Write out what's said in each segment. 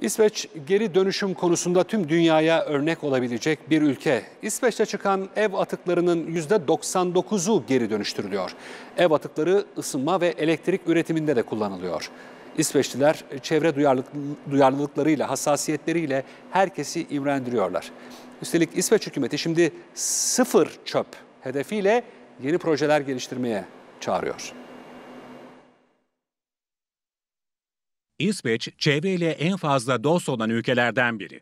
İsveç geri dönüşüm konusunda tüm dünyaya örnek olabilecek bir ülke. İsveç'te çıkan ev atıklarının %99'u geri dönüştürülüyor. Ev atıkları ısınma ve elektrik üretiminde de kullanılıyor. İsveçliler çevre duyarlılık, duyarlılıklarıyla, hassasiyetleriyle herkesi imrendiriyorlar. Üstelik İsveç hükümeti şimdi sıfır çöp hedefiyle yeni projeler geliştirmeye çağırıyor. İsveç, çevreyle en fazla dost olan ülkelerden biri.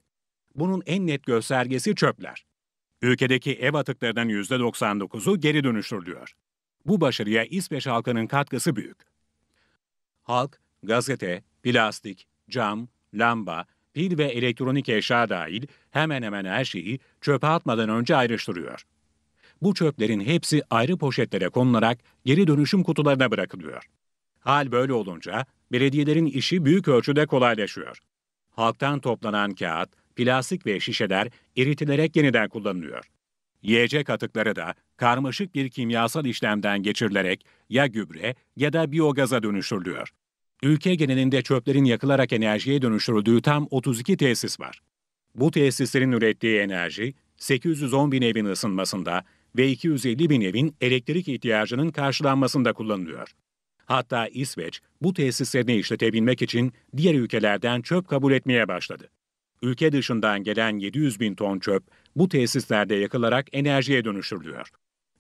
Bunun en net göstergesi çöpler. Ülkedeki ev atıklarının %99'u geri dönüştürülüyor. Bu başarıya İsveç halkının katkısı büyük. Halk, gazete, plastik, cam, lamba, pil ve elektronik eşya dahil hemen hemen her şeyi çöpe atmadan önce ayrıştırıyor. Bu çöplerin hepsi ayrı poşetlere konularak geri dönüşüm kutularına bırakılıyor. Hal böyle olunca belediyelerin işi büyük ölçüde kolaylaşıyor. Halktan toplanan kağıt, plastik ve şişeler eritilerek yeniden kullanılıyor. Yiyecek atıkları da karmaşık bir kimyasal işlemden geçirilerek ya gübre ya da biyogaza dönüştürülüyor. Ülke genelinde çöplerin yakılarak enerjiye dönüştürüldüğü tam 32 tesis var. Bu tesislerin ürettiği enerji 810 bin evin ısınmasında ve 250 bin evin elektrik ihtiyacının karşılanmasında kullanılıyor. Hatta İsveç bu tesislerini işletebilmek için diğer ülkelerden çöp kabul etmeye başladı. Ülke dışından gelen 700 bin ton çöp bu tesislerde yakılarak enerjiye dönüştürülüyor.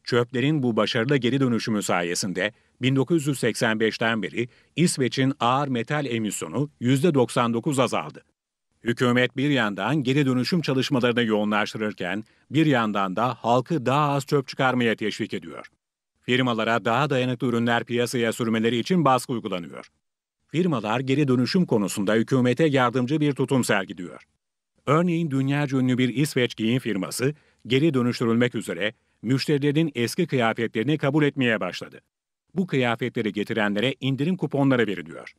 Çöplerin bu başarılı geri dönüşümü sayesinde 1985'ten beri İsveç'in ağır metal emisyonu %99 azaldı. Hükümet bir yandan geri dönüşüm çalışmalarını yoğunlaştırırken bir yandan da halkı daha az çöp çıkarmaya teşvik ediyor. Firmalara daha dayanıklı ürünler piyasaya sürmeleri için baskı uygulanıyor. Firmalar geri dönüşüm konusunda hükümete yardımcı bir tutum sergiliyor. Örneğin dünyaca ünlü bir İsveç giyim firması geri dönüştürülmek üzere müşterilerin eski kıyafetlerini kabul etmeye başladı. Bu kıyafetleri getirenlere indirim kuponları veriliyor.